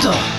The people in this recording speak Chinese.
走